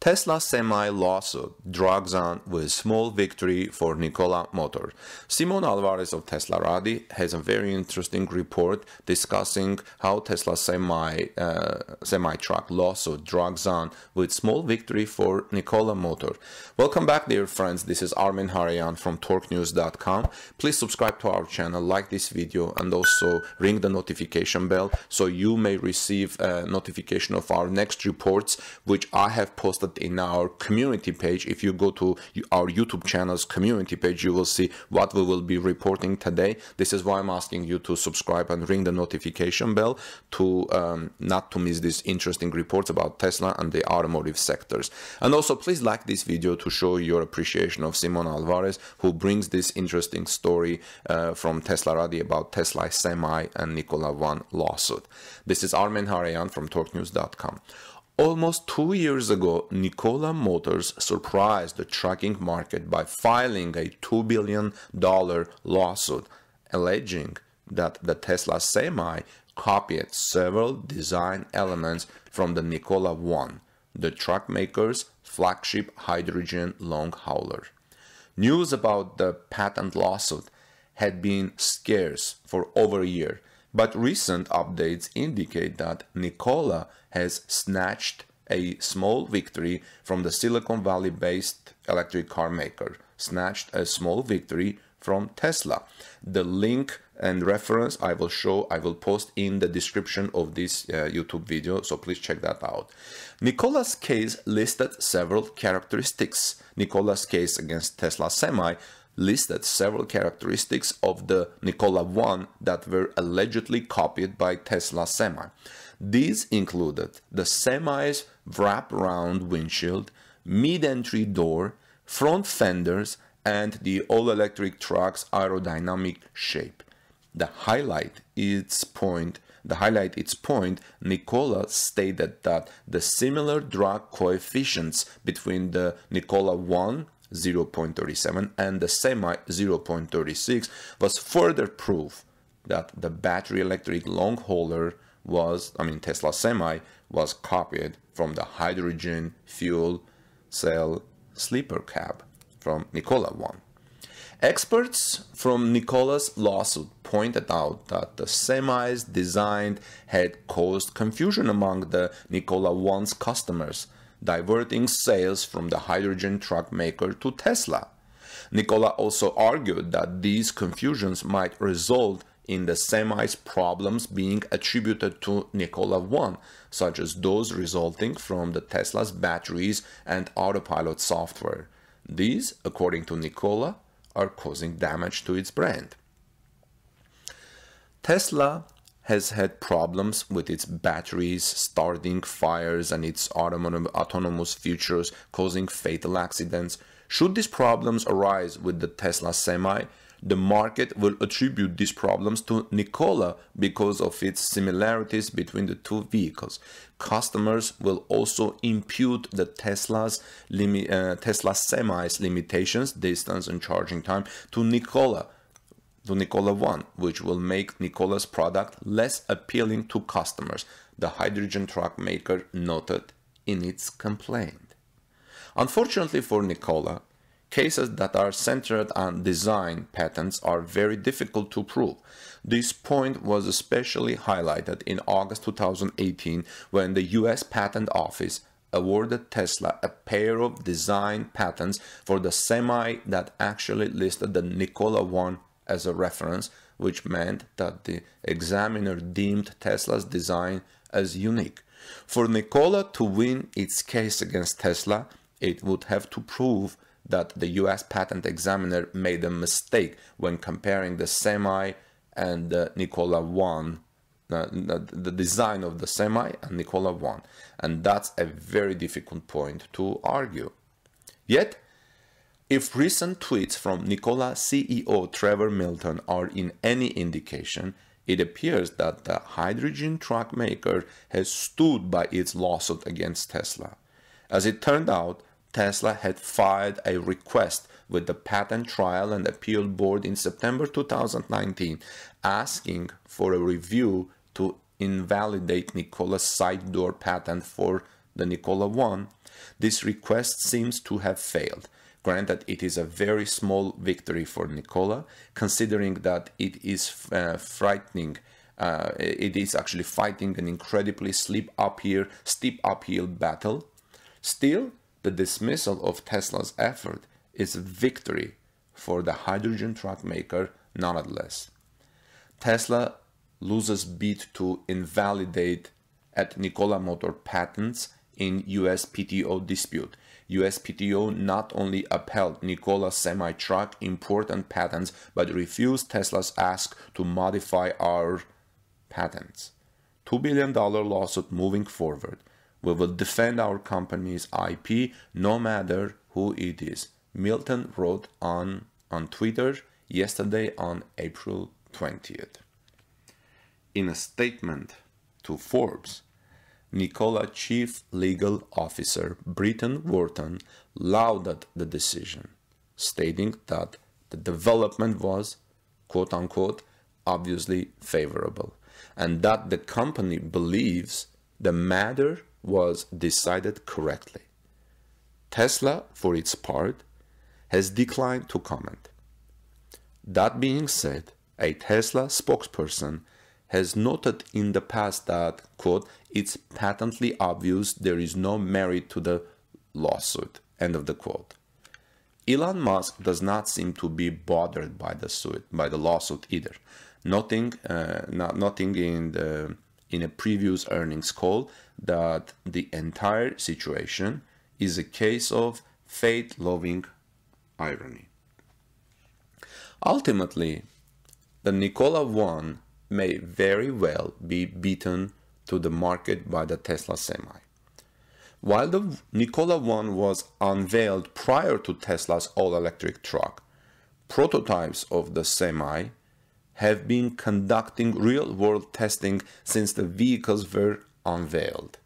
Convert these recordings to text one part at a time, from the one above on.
Tesla semi lawsuit drags on with small victory for Nikola Motors. Simon Alvarez of Tesla Teslarati has a very interesting report discussing how Tesla semi uh, semi truck lawsuit drags on with small victory for Nikola Motor. Welcome back, dear friends. This is Armen Hareyan from TorqueNews.com. Please subscribe to our channel, like this video, and also ring the notification bell so you may receive a notification of our next reports, which I have posted in our community page. If you go to our YouTube channel's community page, you will see what we will be reporting today. This is why I'm asking you to subscribe and ring the notification bell to um, not to miss these interesting reports about Tesla and the automotive sectors. And also, please like this video to show your appreciation of Simon Alvarez, who brings this interesting story uh, from Teslarati about Tesla Semi and Nikola One lawsuit. This is Armen Hareyan from TorqueNews.com. Almost two years ago, Nikola Motors surprised the trucking market by filing a $2 billion lawsuit alleging that the Tesla Semi copied several design elements from the Nikola One, the truck maker's flagship hydrogen long hauler. News about the patent lawsuit had been scarce for over a year but recent updates indicate that Nikola has snatched a small victory from the Silicon Valley based electric car maker, snatched a small victory from Tesla. The link and reference I will show, I will post in the description of this uh, YouTube video, so please check that out. Nikola's case listed several characteristics. Nikola's case against Tesla Semi listed several characteristics of the Nikola 1 that were allegedly copied by Tesla Semi. These included the Semi's wrap-around windshield, mid-entry door, front fenders, and the all-electric truck's aerodynamic shape. The highlight its point the highlight its point, Nikola stated that the similar drag coefficients between the Nikola 1 0.37 and the semi 0.36 was further proof that the battery electric long hauler was, I mean Tesla semi, was copied from the hydrogen fuel cell sleeper cab from Nikola 1. Experts from Nikola's lawsuit pointed out that the semis designed had caused confusion among the Nikola 1's customers diverting sales from the hydrogen truck maker to Tesla. Nikola also argued that these confusions might result in the semi's problems being attributed to Nikola 1, such as those resulting from the Tesla's batteries and autopilot software. These, according to Nikola, are causing damage to its brand. Tesla has had problems with its batteries starting fires and its autonomous features causing fatal accidents. Should these problems arise with the Tesla Semi, the market will attribute these problems to Nikola because of its similarities between the two vehicles. Customers will also impute the Tesla's uh, Tesla Semi's limitations, distance and charging time to Nikola to Nikola 1, which will make Nikola's product less appealing to customers, the hydrogen truck maker noted in its complaint. Unfortunately for Nikola, cases that are centered on design patents are very difficult to prove. This point was especially highlighted in August 2018 when the US Patent Office awarded Tesla a pair of design patents for the semi that actually listed the Nikola 1 as a reference, which meant that the examiner deemed Tesla's design as unique. For Nikola to win its case against Tesla, it would have to prove that the US patent examiner made a mistake when comparing the Semi and the Nikola 1 uh, the design of the semi and Nikola 1 and that's a very difficult point to argue. Yet if recent tweets from Nikola CEO Trevor Milton are in any indication, it appears that the hydrogen truck maker has stood by its lawsuit against Tesla. As it turned out, Tesla had filed a request with the Patent Trial and Appeal Board in September 2019 asking for a review to invalidate Nikola's side door patent for the Nikola 1, this request seems to have failed. Granted, it is a very small victory for Nikola, considering that it is uh, frightening. Uh, it is actually fighting an incredibly steep uphill, steep uphill battle. Still, the dismissal of Tesla's effort is a victory for the hydrogen truck maker nonetheless. Tesla loses bid to invalidate at Nikola Motor patents in USPTO dispute. USPTO not only upheld Nikola semi-truck important patents but refused Tesla's ask to modify our patents. $2 billion lawsuit moving forward. We will defend our company's IP no matter who it is. Milton wrote on, on Twitter yesterday on April 20th. In a statement to Forbes, Nikola Chief Legal Officer Britton Worthen lauded the decision, stating that the development was, quote unquote, obviously favorable, and that the company believes the matter was decided correctly. Tesla, for its part, has declined to comment. That being said, a Tesla spokesperson has noted in the past that, quote, it's patently obvious there is no merit to the lawsuit, end of the quote. Elon Musk does not seem to be bothered by the suit, by the lawsuit either. Nothing, uh, not, nothing in the in a previous earnings call that the entire situation is a case of fate-loving irony. Ultimately, the Nikola 1 may very well be beaten to the market by the Tesla Semi. While the Nikola 1 was unveiled prior to Tesla's all-electric truck, prototypes of the Semi have been conducting real-world testing since the vehicles were unveiled.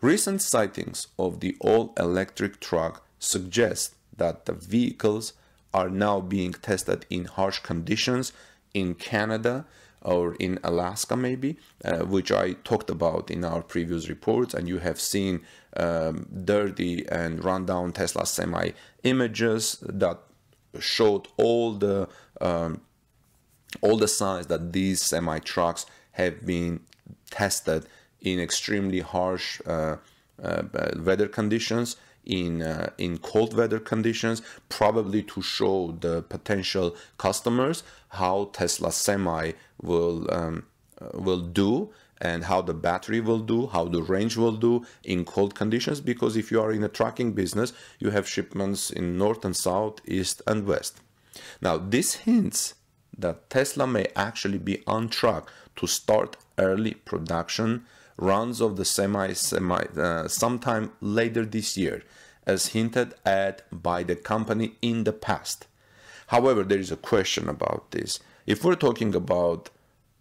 Recent sightings of the all-electric truck suggest that the vehicles are now being tested in harsh conditions in Canada or in Alaska maybe, uh, which I talked about in our previous reports, and you have seen um, dirty and rundown Tesla semi images that showed all the um, all the signs that these semi trucks have been tested in extremely harsh uh, uh, weather conditions in uh, in cold weather conditions, probably to show the potential customers how Tesla Semi will um, uh, will do and how the battery will do, how the range will do in cold conditions. Because if you are in a trucking business, you have shipments in north and south, east and west. Now, this hints that Tesla may actually be on track to start early production runs of the semi semi uh, sometime later this year as hinted at by the company in the past. However there is a question about this. If we're talking about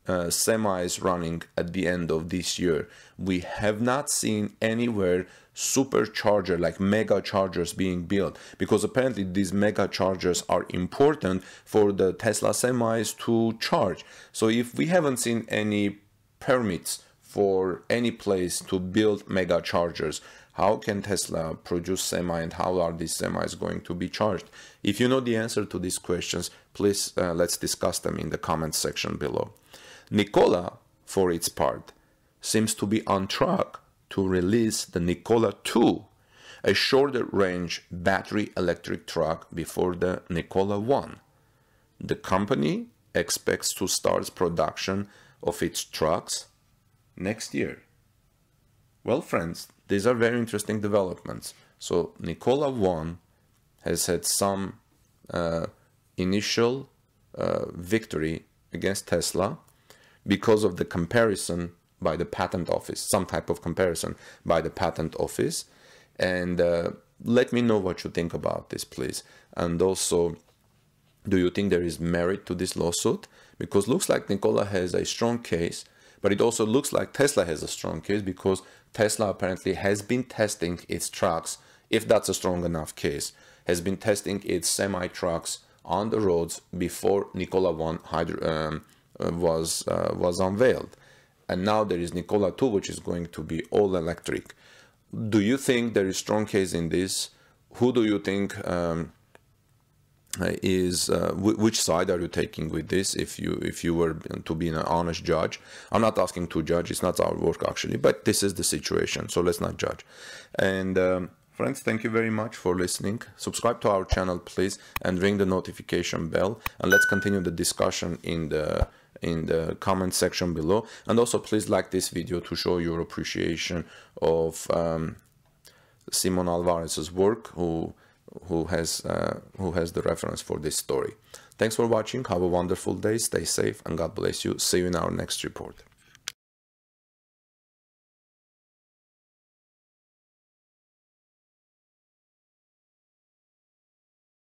uh, semis running at the end of this year we have not seen anywhere supercharger like mega chargers being built because apparently these mega chargers are important for the tesla semis to charge. So if we haven't seen any permits for any place to build mega chargers. How can Tesla produce semi and how are these semis going to be charged? If you know the answer to these questions, please uh, let's discuss them in the comments section below. Nikola, for its part, seems to be on track to release the Nikola 2, a shorter range battery electric truck before the Nikola 1. The company expects to start production of its trucks next year. Well, friends, these are very interesting developments. So Nikola 1 has had some uh, initial uh, victory against Tesla because of the comparison by the patent office, some type of comparison by the patent office. And uh, let me know what you think about this, please. And also, do you think there is merit to this lawsuit? Because looks like Nikola has a strong case but it also looks like Tesla has a strong case because Tesla apparently has been testing its trucks, if that's a strong enough case, has been testing its semi trucks on the roads before Nikola 1 hydro, um, uh, was, uh, was unveiled. And now there is Nikola 2, which is going to be all electric. do you think there is strong case in this? Who do you think um, is uh, which side are you taking with this? If you if you were to be an honest judge, I'm not asking to judge. It's not our work actually, but this is the situation. So let's not judge. And um, friends, thank you very much for listening. Subscribe to our channel, please, and ring the notification bell. And let's continue the discussion in the in the comment section below and also please like this video to show your appreciation of um, Simon Alvarez's work who who has uh, who has the reference for this story. Thanks for watching. Have a wonderful day. Stay safe and God bless you. See you in our next report.